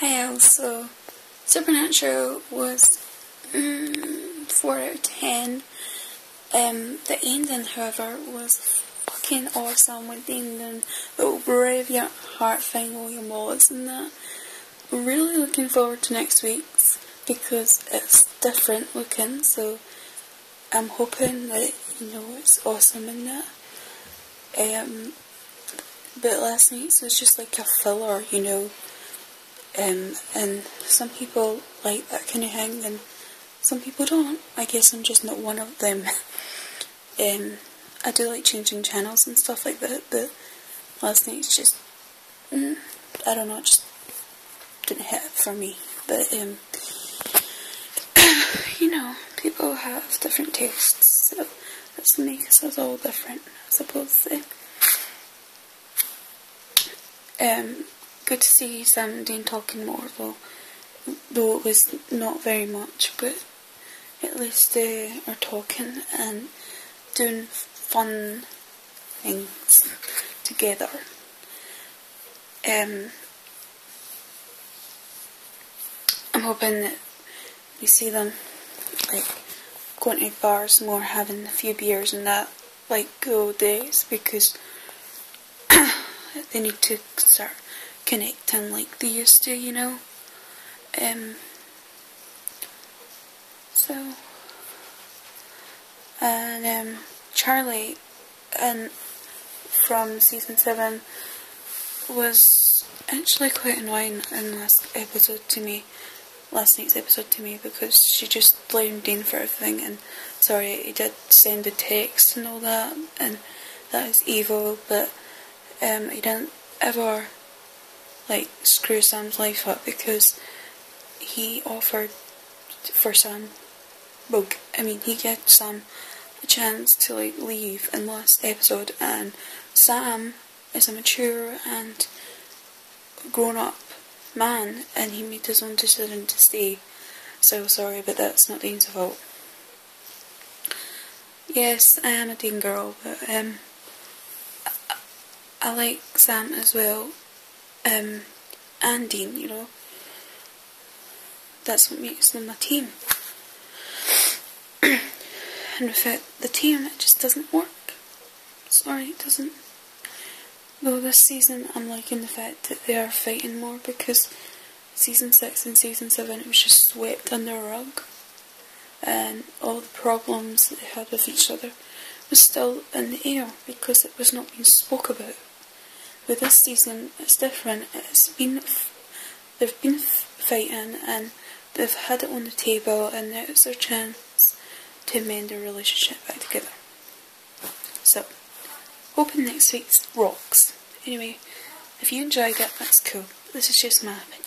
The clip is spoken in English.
Hi, so Supernatural was mm, 4 out of 10. Um, the ending, however, was fucking awesome with the ending, the Bravia Heart thing, William Wallace and that. Really looking forward to next week's because it's different looking, so I'm hoping that, you know, it's awesome in that. Um, but last night's was just like a filler, you know. Um, and some people like that kind of thing, and some people don't. I guess I'm just not one of them. um, I do like changing channels and stuff like that, but last night's just, mm, I don't know, just didn't hit for me. But, um, you know, people have different tastes, so that makes us all different, I suppose. Um, good to see Sam and Dean talking more though, though it was not very much, but at least they are talking and doing fun things together. Um, I'm hoping that we see them like going to bars more, having a few beers and that, like good days, because they need to start connecting like they used to, you know. Um, so, and um, Charlie, and from season seven, was actually quite annoying in last episode to me, last night's episode to me, because she just blamed Dean for everything, and sorry, he did send a text and all that, and that is evil, but um, he didn't ever like screw Sam's life up because he offered for Sam well I mean he gave Sam a chance to like leave in last episode and Sam is a mature and grown up man and he made his own decision to stay. So sorry but that's not Dean's fault. Yes, I am a Dean girl, but um I, I like Sam as well um, and Dean, you know. That's what makes them a team. and without the team, it just doesn't work. Sorry, it doesn't. Though this season, I'm liking the fact that they are fighting more because season 6 and season 7 it was just swept under a rug. And all the problems that they had with each other was still in the air because it was not being spoke about. With this season, it's different. It's been they've been fighting and they've had it on the table, and now it's their chance to mend their relationship back together. So, hoping next week's rocks. Anyway, if you enjoyed it, that's cool. This is just my opinion.